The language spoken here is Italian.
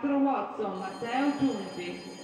4 Watson, Matteo Giunti.